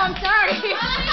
I'm sorry.